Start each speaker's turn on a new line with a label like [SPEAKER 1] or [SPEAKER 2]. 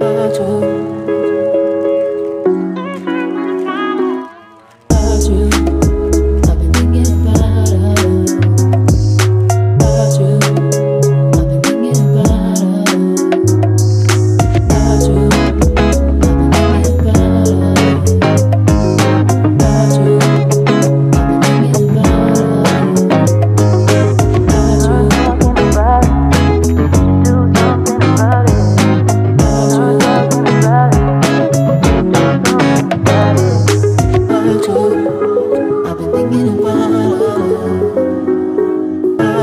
[SPEAKER 1] I've